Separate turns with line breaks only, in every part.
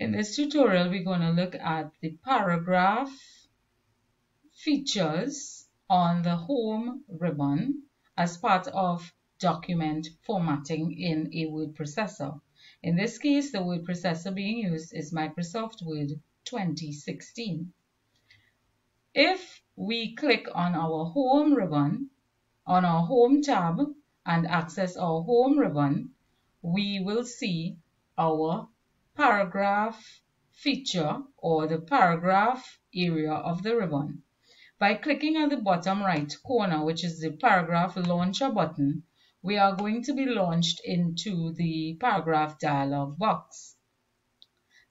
In this tutorial, we're going to look at the paragraph features on the home ribbon as part of document formatting in a word processor. In this case, the word processor being used is Microsoft Word 2016. If we click on our home ribbon, on our home tab and access our home ribbon, we will see our paragraph feature or the paragraph area of the ribbon. By clicking at the bottom right corner, which is the paragraph launcher button, we are going to be launched into the paragraph dialog box.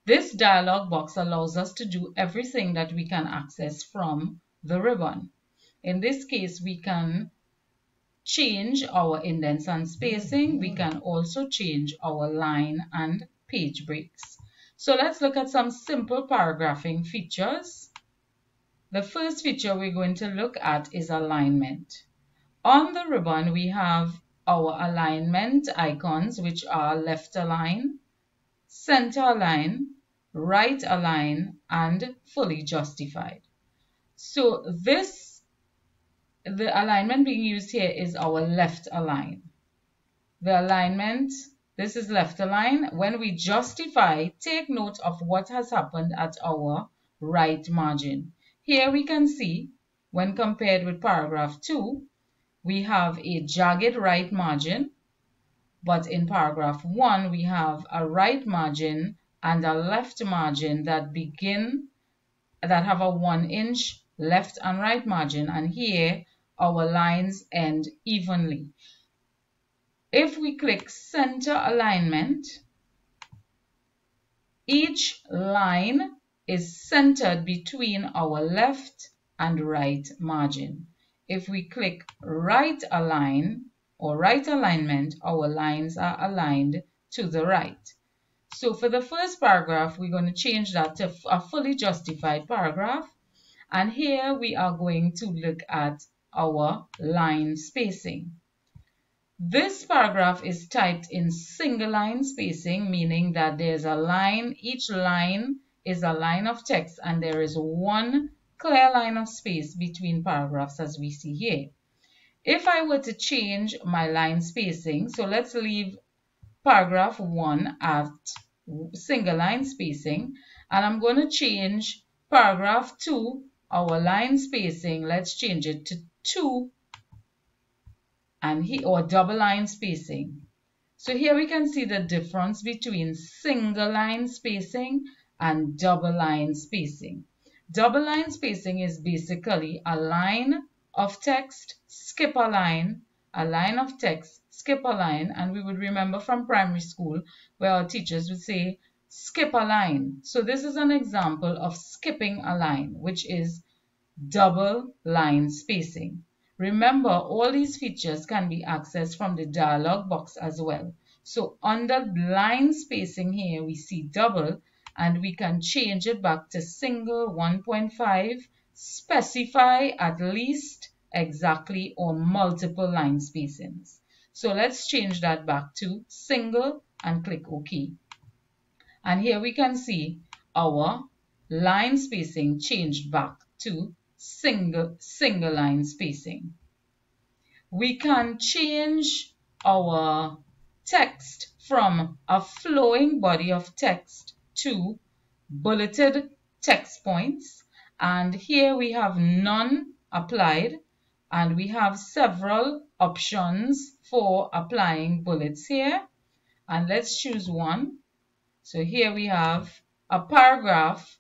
This dialog box allows us to do everything that we can access from the ribbon. In this case, we can change our indents and spacing. We can also change our line and page breaks. So let's look at some simple paragraphing features. The first feature we're going to look at is alignment. On the ribbon, we have our alignment icons, which are left align, center align, right align, and fully justified. So this, the alignment being used here is our left align. The alignment this is left align. When we justify, take note of what has happened at our right margin. Here we can see, when compared with paragraph 2, we have a jagged right margin, but in paragraph 1, we have a right margin and a left margin that begin, that have a 1 inch left and right margin, and here our lines end evenly. If we click center alignment, each line is centered between our left and right margin. If we click right align or right alignment, our lines are aligned to the right. So for the first paragraph, we're going to change that to a fully justified paragraph. And here we are going to look at our line spacing. This paragraph is typed in single line spacing, meaning that there's a line, each line is a line of text and there is one clear line of space between paragraphs as we see here. If I were to change my line spacing, so let's leave paragraph 1 at single line spacing and I'm going to change paragraph 2, our line spacing, let's change it to 2 and he or double line spacing. So here we can see the difference between single line spacing and double line spacing. Double line spacing is basically a line of text, skip a line, a line of text, skip a line, and we would remember from primary school where our teachers would say, skip a line. So this is an example of skipping a line, which is double line spacing. Remember, all these features can be accessed from the dialog box as well. So under line spacing here, we see double and we can change it back to single 1.5, specify at least exactly or multiple line spacings. So let's change that back to single and click OK. And here we can see our line spacing changed back to single, single line spacing. We can change our text from a flowing body of text to bulleted text points. And here we have none applied and we have several options for applying bullets here. And let's choose one. So here we have a paragraph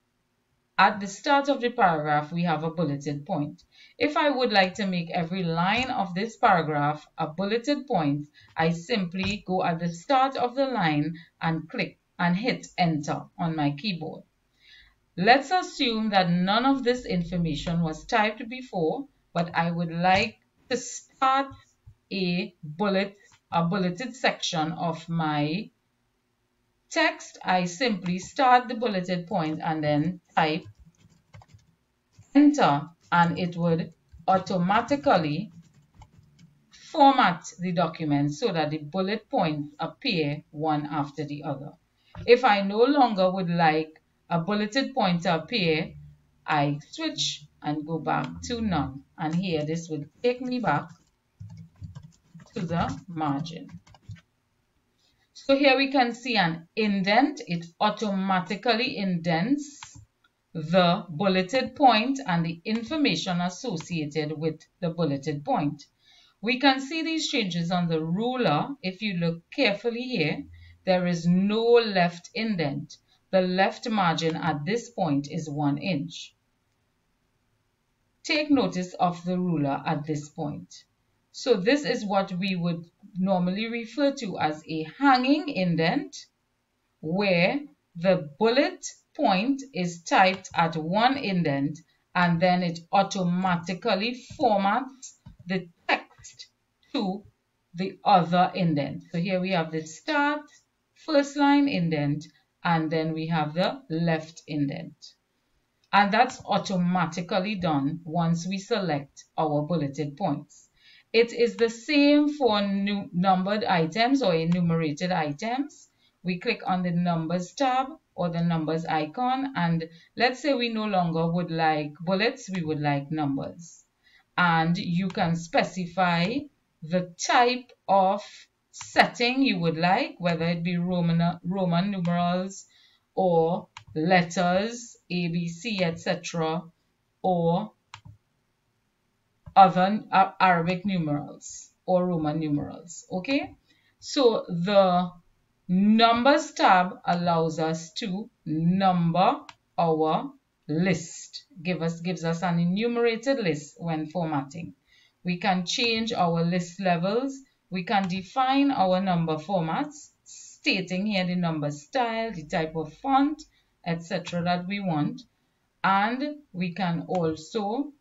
at the start of the paragraph, we have a bulleted point. If I would like to make every line of this paragraph a bulleted point, I simply go at the start of the line and click and hit enter on my keyboard. Let's assume that none of this information was typed before, but I would like to start a bullet, a bulleted section of my text, I simply start the bulleted point and then type enter and it would automatically format the document so that the bullet points appear one after the other. If I no longer would like a bulleted point to appear, I switch and go back to none. And here this will take me back to the margin. So here we can see an indent. It automatically indents the bulleted point and the information associated with the bulleted point. We can see these changes on the ruler. If you look carefully here, there is no left indent. The left margin at this point is one inch. Take notice of the ruler at this point. So this is what we would normally refer to as a hanging indent where the bullet point is typed at one indent and then it automatically formats the text to the other indent. So here we have the start, first line indent, and then we have the left indent. And that's automatically done once we select our bulleted points. It is the same for numbered items or enumerated items. We click on the numbers tab or the numbers icon and let's say we no longer would like bullets, we would like numbers. And you can specify the type of setting you would like, whether it be Roman, Roman numerals or letters, A, B, C, etc. or other Arabic numerals or Roman numerals. Okay, so the numbers tab allows us to number our list. Give us gives us an enumerated list when formatting. We can change our list levels. We can define our number formats, stating here the number style, the type of font, etc. that we want. And we can also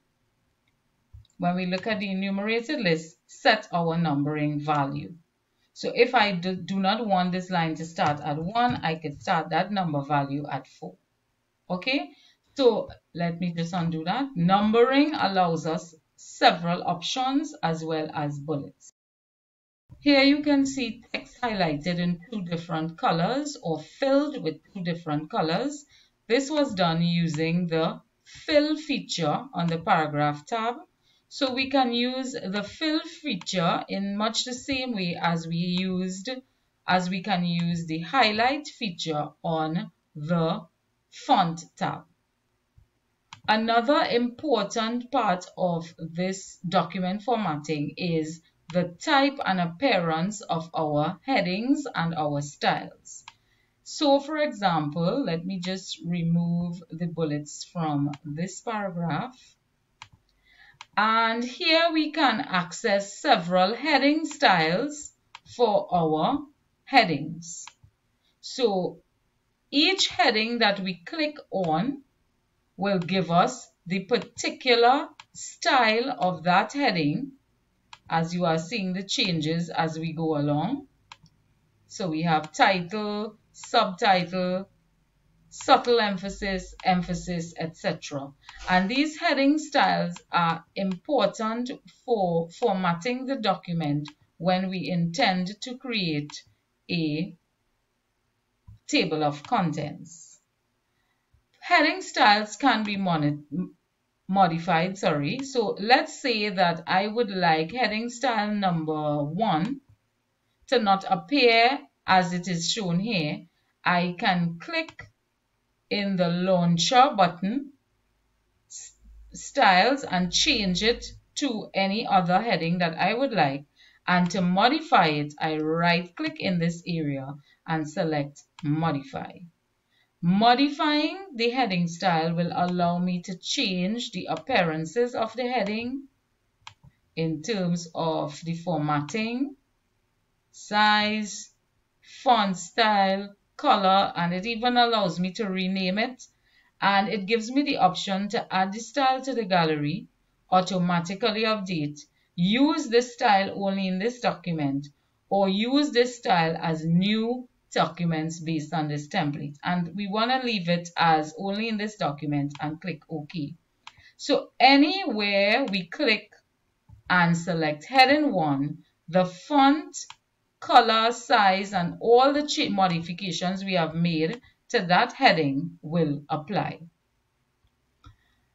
when we look at the enumerated list, set our numbering value. So if I do, do not want this line to start at 1, I could start that number value at 4. Okay, so let me just undo that. Numbering allows us several options as well as bullets. Here you can see text highlighted in two different colors or filled with two different colors. This was done using the fill feature on the paragraph tab so we can use the fill feature in much the same way as we used, as we can use the highlight feature on the font tab. Another important part of this document formatting is the type and appearance of our headings and our styles. So for example, let me just remove the bullets from this paragraph. And here we can access several heading styles for our headings. So each heading that we click on will give us the particular style of that heading as you are seeing the changes as we go along. So we have title, subtitle, subtle emphasis, emphasis, etc. And these heading styles are important for formatting the document when we intend to create a table of contents. Heading styles can be modified, sorry. So let's say that I would like heading style number one to not appear as it is shown here. I can click in the launcher button styles and change it to any other heading that I would like and to modify it I right click in this area and select modify. Modifying the heading style will allow me to change the appearances of the heading in terms of the formatting, size, font style, color and it even allows me to rename it and it gives me the option to add the style to the gallery, automatically update, use this style only in this document or use this style as new documents based on this template and we want to leave it as only in this document and click OK. So anywhere we click and select heading 1, the font color, size, and all the modifications we have made to that heading will apply.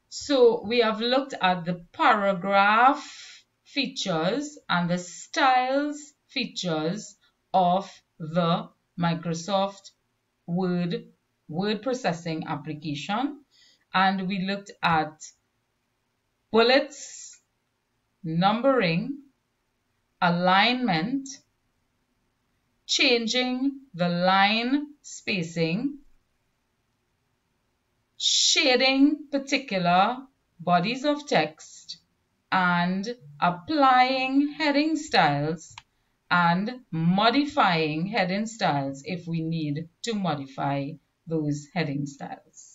So we have looked at the paragraph features and the styles features of the Microsoft Word word processing application and we looked at bullets, numbering, alignment, changing the line spacing, shading particular bodies of text, and applying heading styles and modifying heading styles if we need to modify those heading styles.